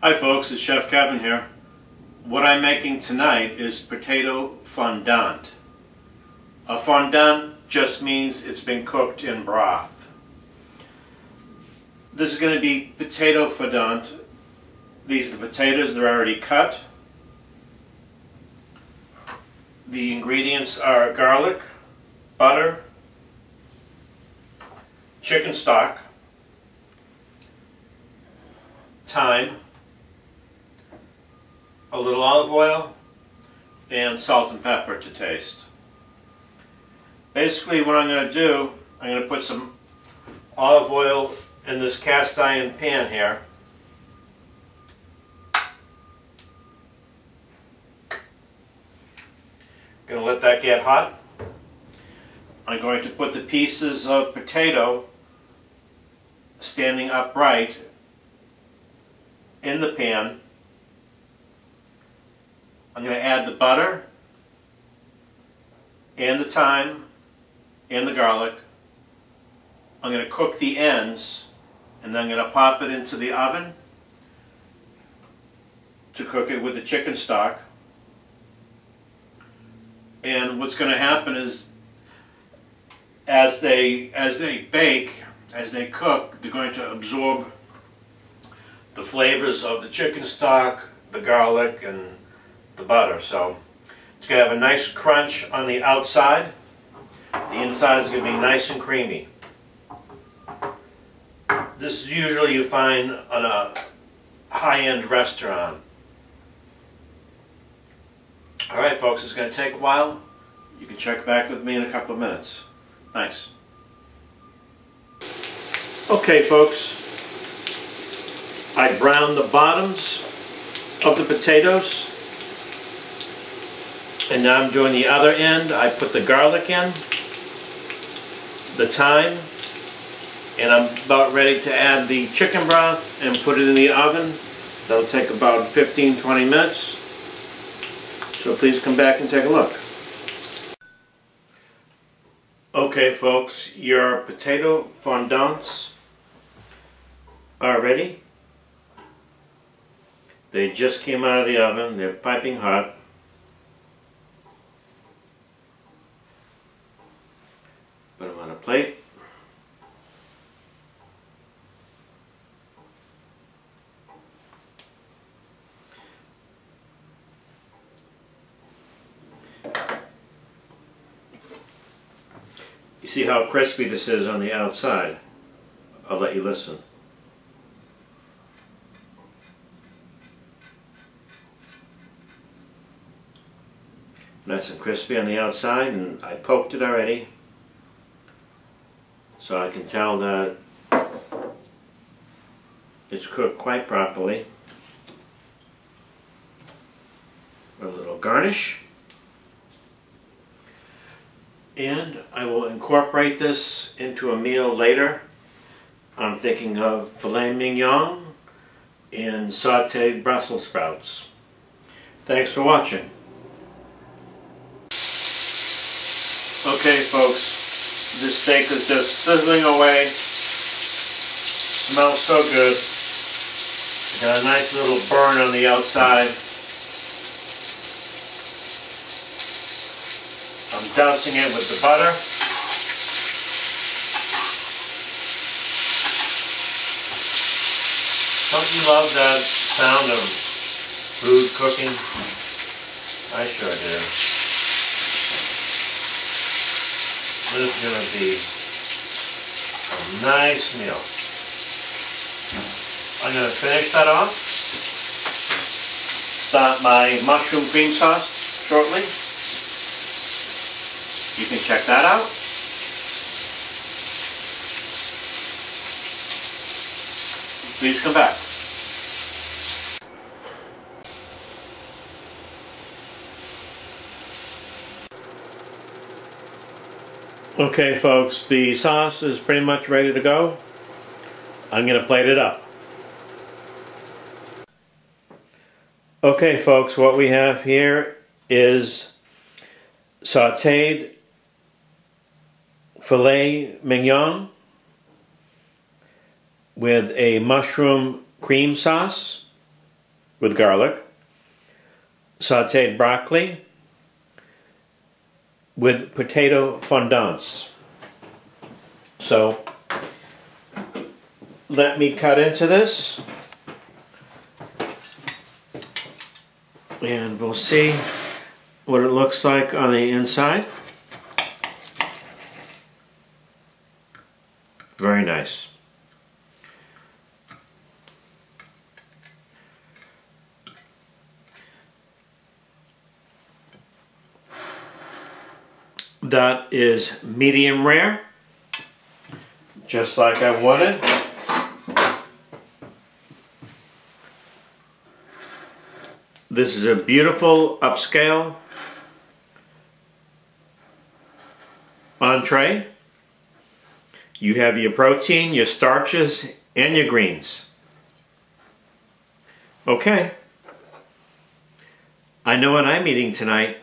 Hi folks, it's Chef Kevin here. What I'm making tonight is potato fondant. A fondant just means it's been cooked in broth. This is going to be potato fondant. These are the potatoes, they're already cut. The ingredients are garlic, butter, chicken stock, thyme, a little olive oil, and salt and pepper to taste. Basically what I'm going to do, I'm going to put some olive oil in this cast iron pan here. Going to let that get hot. I'm going to put the pieces of potato standing upright in the pan. I'm going to add the butter and the thyme and the garlic. I'm going to cook the ends and then I'm going to pop it into the oven to cook it with the chicken stock. And what's going to happen is as they as they bake, as they cook, they're going to absorb the flavors of the chicken stock, the garlic, and the butter. So it's going to have a nice crunch on the outside. The inside is going to be nice and creamy. This is usually you find on a high-end restaurant. Alright folks, it's going to take a while. You can check back with me in a couple of minutes. Thanks. Okay folks, I browned the bottoms of the potatoes. And now I'm doing the other end. I put the garlic in, the thyme, and I'm about ready to add the chicken broth and put it in the oven. That'll take about 15-20 minutes. So please come back and take a look. Okay folks, your potato fondants are ready. They just came out of the oven, they're piping hot. Put them on a plate. You see how crispy this is on the outside? I'll let you listen. Nice and crispy on the outside and I poked it already so I can tell that it's cooked quite properly. A little garnish. And I will incorporate this into a meal later. I'm thinking of filet mignon and sauteed Brussels sprouts. Thanks for watching. Okay folks, this steak is just sizzling away. Smells so good. Got a nice little burn on the outside. I'm dousing it with the butter. Don't you love that sound of food cooking? I sure do. This is going to be a nice meal. I'm going to finish that off. Start my mushroom cream sauce shortly. You can check that out. Please come back. Okay folks, the sauce is pretty much ready to go. I'm going to plate it up. Okay folks, what we have here is sauteed filet mignon with a mushroom cream sauce with garlic, sauteed broccoli with potato fondants. So let me cut into this and we'll see what it looks like on the inside. Very nice. That is medium rare, just like I wanted. This is a beautiful upscale entree. You have your protein, your starches, and your greens. Okay. I know what I'm eating tonight.